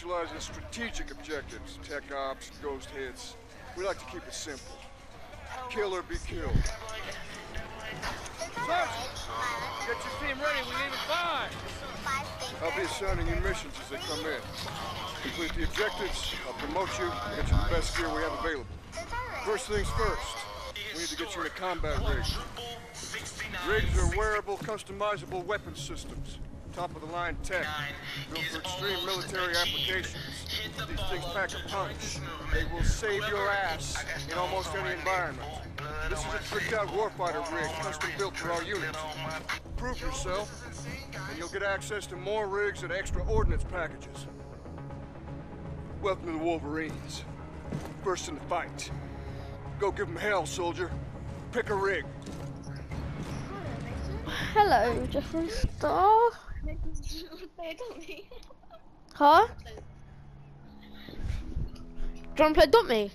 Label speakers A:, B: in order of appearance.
A: specialize in strategic objectives, tech ops, ghost hits. We like to keep it simple. Kill or be killed.
B: Sergeant, get your team ready. We leave at five.
A: I'll be assigning you missions as they come in. Complete the objectives, I'll promote you, get you the best gear we have available. First things first, we need to get you in a combat rig. Rigs are wearable, customizable weapon systems. Top of the line tech, built for extreme military applications. These things pack a punch. They will save your ass in almost any environment. This is a tricked out warfighter rig, custom built for our units. Prove yourself, and you'll get access to more rigs and extra ordnance packages. Welcome to the Wolverines. First in the fight. Go give them hell, soldier. Pick a rig.
C: Hello, Jeffrey Star. Huh? Do you want to play Dump Me?